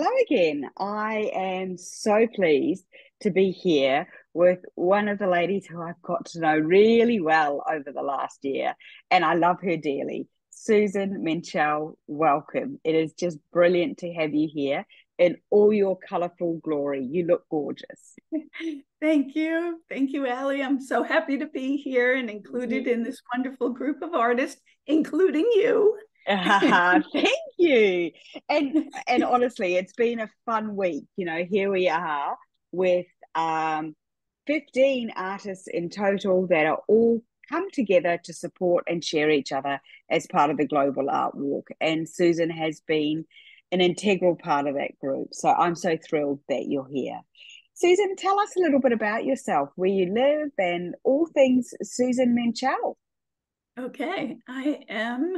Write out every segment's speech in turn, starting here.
Hello again. I am so pleased to be here with one of the ladies who I've got to know really well over the last year, and I love her dearly. Susan Menchel, welcome. It is just brilliant to have you here in all your colorful glory. You look gorgeous. Thank you. Thank you, Allie. I'm so happy to be here and included in this wonderful group of artists, including you. Uh, thank you. And and honestly, it's been a fun week. You know, here we are with um 15 artists in total that are all come together to support and share each other as part of the Global Art Walk. And Susan has been an integral part of that group. So I'm so thrilled that you're here. Susan, tell us a little bit about yourself, where you live, and all things Susan Menchel. Okay, I am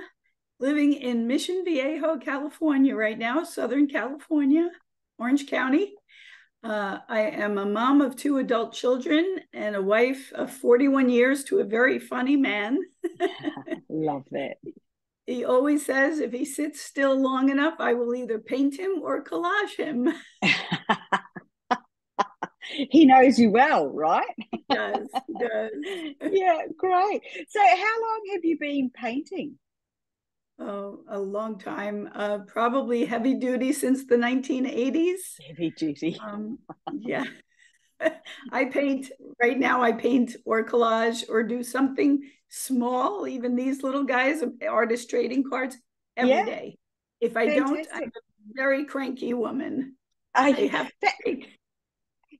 living in Mission Viejo, California right now, Southern California, Orange County. Uh, I am a mom of two adult children and a wife of 41 years to a very funny man. Love that. He always says if he sits still long enough, I will either paint him or collage him. he knows you well, right? He does. He does. yeah, great. So, how long have you been painting? Oh, a long time, uh, probably heavy duty since the 1980s. Heavy duty. Um, yeah. I paint right now, I paint or collage or do something small, even these little guys, artist trading cards every yeah. day. If I Fantastic. don't, I'm a very cranky woman. I, I have that,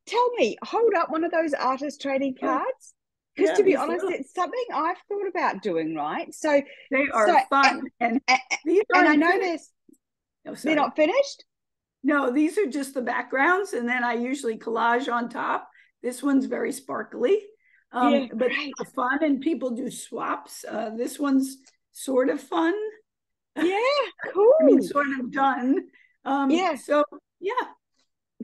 Tell me, hold up one of those artist trading cards. Because yeah, to be honest, it's something I've thought about doing, right? So they are so, fun, and and, and I know this. Oh, they're not finished. No, these are just the backgrounds, and then I usually collage on top. This one's very sparkly, um, yeah, but fun, and people do swaps. Uh, this one's sort of fun. Yeah, cool. I mean, sort of done. Um, yeah. So yeah,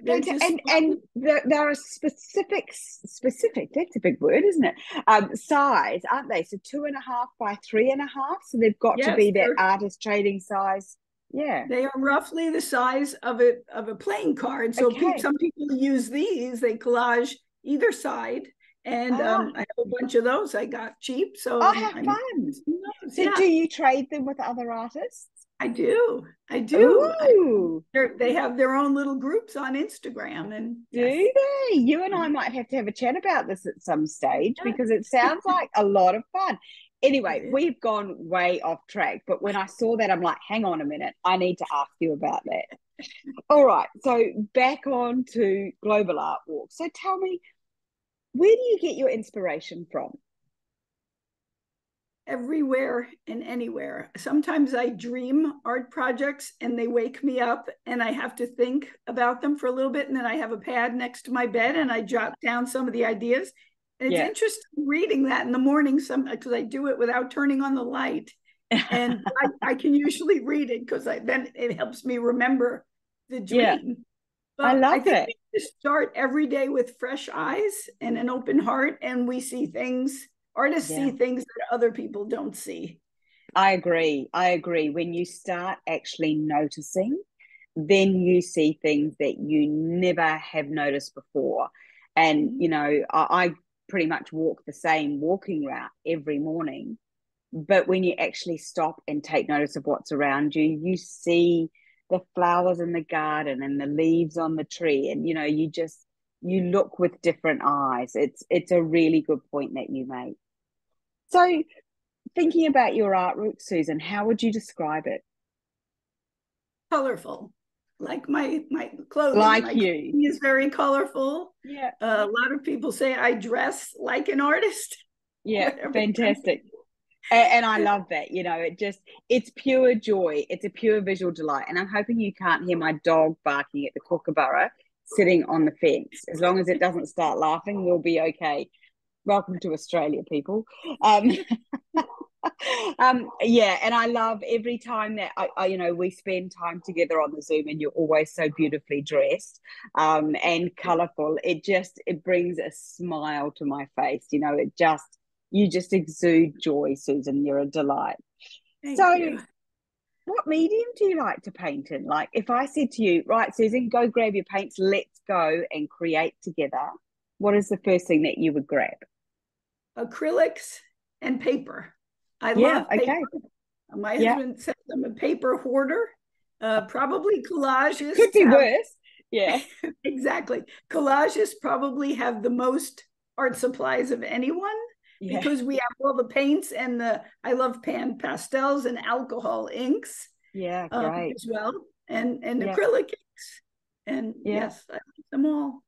and and there, there, are specific specific that's a big word isn't it um size aren't they so two and a half by three and a half so they've got yes, to be that artist trading size yeah they are roughly the size of a of a playing card so okay. people, some people use these they collage either side and ah. um, I have a bunch of those I got cheap. So oh, have fun! So, yeah. do you trade them with other artists? I do. I do. I, they have their own little groups on Instagram. And do yes. they? You and I mm-hmm. might have to have a chat about this at some stage yeah. because it sounds like a lot of fun. Anyway, we've gone way off track, but when I saw that, I'm like, hang on a minute, I need to ask you about that. All right, so back on to Global Art Walk. So tell me, where do you get your inspiration from? Everywhere and anywhere. Sometimes I dream art projects and they wake me up and I have to think about them for a little bit. And then I have a pad next to my bed and I jot down some of the ideas. And it's yeah. interesting reading that in the morning some because I do it without turning on the light. and I, I, can usually read it because I then it helps me remember the dream. Yeah. But I love I it. Start every day with fresh eyes and an open heart, and we see things Artists yeah. see things that other people don't see. I agree. I agree. When you start actually noticing, then you see things that you never have noticed before. And, you know, I, I pretty much walk the same walking route every morning. But when you actually stop and take notice of what's around you, you see the flowers in the garden and the leaves on the tree. And, you know, you just, you look with different eyes. It's, it's a really good point that you make. So, thinking about your art artwork, Susan, how would you describe it? Colorful, like my my clothing. Like you is very colorful. Yeah. Uh, a lot of people say I dress like an artist. Yeah, fantastic. And, and, I love that. You know, it just it's pure joy. It's a pure visual delight. And I'm hoping you can't hear my dog barking at the kookaburra sitting on the fence. As long as it doesn't start laughing, we'll be okay welcome to Australia, people. Um, um, yeah, and I love every time that I, I, you know, we spend time together on the Zoom, and you're always so beautifully dressed um, and colourful. It just it brings a smile to my face. You know, it just you just exude joy, Susan. You're a delight. Thank so. You. What, what medium do you like to paint in? Like, if I said to you, right, Susan, go grab your paints, let's go and create together, what is the first thing that you would grab? Acrylics and paper. I yeah, love paper. okay. My Yeah. husband says I'm a paper hoarder. Uh, probably collages. Could be have- worse. Yeah. Exactly. Collages probably have the most art supplies of anyone Yeah. because we have all the paints and the I love pan pastels and alcohol inks Yeah. um, as well and and Yeah. acrylic inks. And yes, I like them all.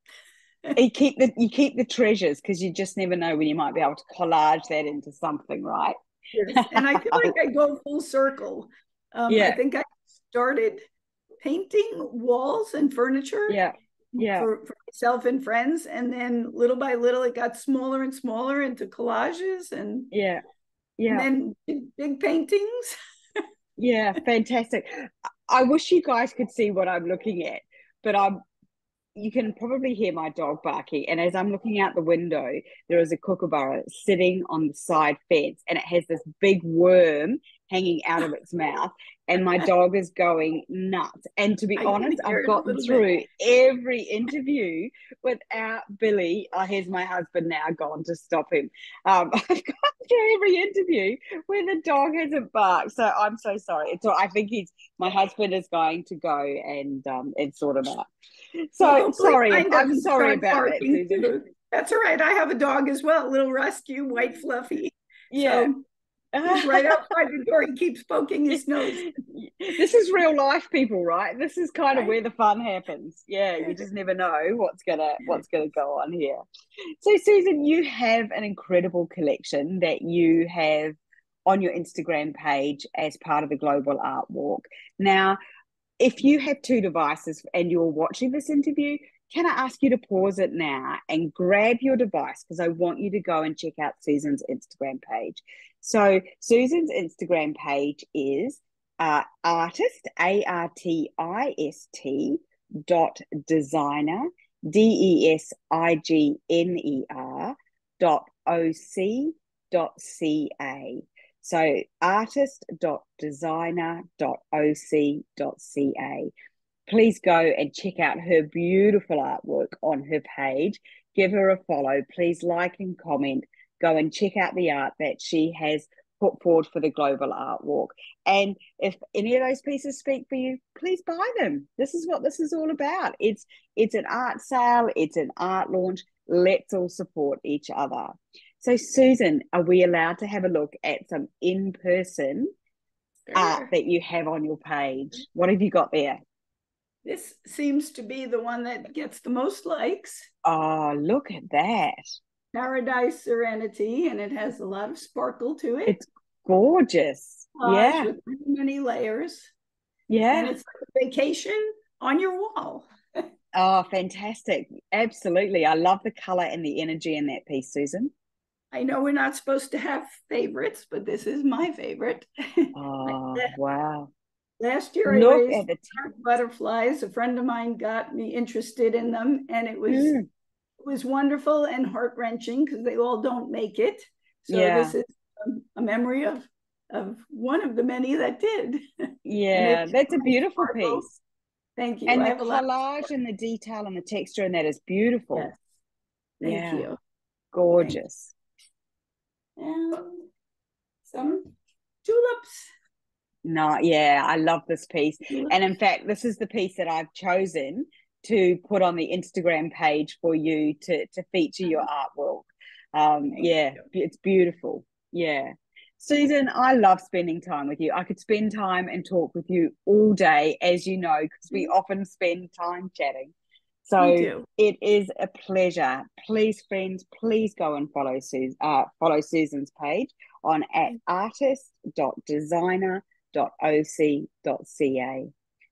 You keep the you keep the treasures because you just never know when you might be able to collage that into something, right? Yes, And I feel like I go full circle. Um, Yeah. I think I started painting walls and furniture Yeah. Yeah. for, for myself and friends. And then little by little, it got smaller and smaller into collages and, Yeah. and Yeah. then big, big paintings. Yeah. Fantastic. I wish you guys could see what I'm looking at, but I'm you can probably hear my dog barking. And as I'm looking out the window, there is a kookaburra sitting on the side fence and it has this big worm hanging out of its mouth. And my dog is going nuts. And to be I honest, I've gotten through every interview without Billy. Oh, here's my husband now gone to stop him. Um, I've gone through every interview where the dog hasn't barked. So I'm so sorry. It's I think he's my husband is going to go and um and sort him out. So sorry, I'm sorry about Susan. That's all right. I have a dog as well, little rescue, white fluffy. Yeah. So right outside the door. He keeps poking his nose. this is real life people right? This is kind of where the fun happens. Yeah you just never know what's gonna what's gonna go on here. So susan you have an incredible collection that you have on your instagram page as part of the global art walk. Now if you have two devices and you're watching this interview can i ask you to pause it now and grab your device? Because i want you to go and check out susan's instagram page. So susan's instagram page is uh, artist a r t i s t dot designer d e s i g n e r dot o c dot c a. So artist dot designer dot o c dot c a. Please go and check out her beautiful artwork on her page. Give her a follow. Please like and comment. Go and check out the art that she has put forward for the Global Art Walk. And if any of those pieces speak for you, please buy them. This is what this is all about. It's it's an art sale, it's an art launch. Let's all support each other. So, Susan, are we allowed to have a look at some in-person art that you have on your page? What have you got there? This seems to be the one that gets the most likes. Oh, look at that. Paradise Serenity, and it has a lot of sparkle to it. It's gorgeous. Collage Yeah. many layers. Yeah. And it's like a vacation on your wall. Oh, fantastic. Absolutely. I love the color and the energy in that piece, Susan. I know we're not supposed to have favorites, but this is my favorite. Oh, wow. Last year I Look raised butterflies. A friend of mine got me interested in them, and it was Mm. it was wonderful and heart wrenching because they all don't make it. So Yeah. this is um, a memory of of one of the many that did. Yeah, that's a beautiful piece. Thank you. And I the a collage and the detail and the texture and that is beautiful. Yes. Thank Yeah. you. Gorgeous. And some tulips. No, yeah, I love this piece. And in fact, this is the piece that I've chosen to put on the Instagram page for you to to feature your artwork. Um, yeah, it's beautiful. Yeah. Susan, I love spending time with you. I could spend time and talk with you all day, as you know, because we often spend time chatting. So it is a pleasure. Please, friends, please go and follow Susan, uh, follow Susan's page on at artist.designer.oc.ca.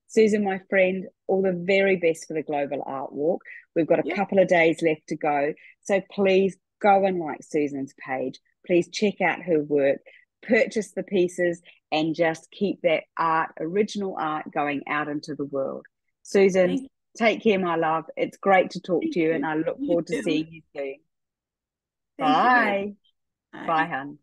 Susan, my friend, all the very best for the Global Art Walk. We've got a Yeah. couple of days left to go. So please go and like Susan's page. Please check out her work, purchase the pieces, and just keep that art, original art, going out into the world. Susan, take care, my love. It's great to talk Thank to you, you. and I look You forward to seeing you soon. Thank you Bye. Bye, hun.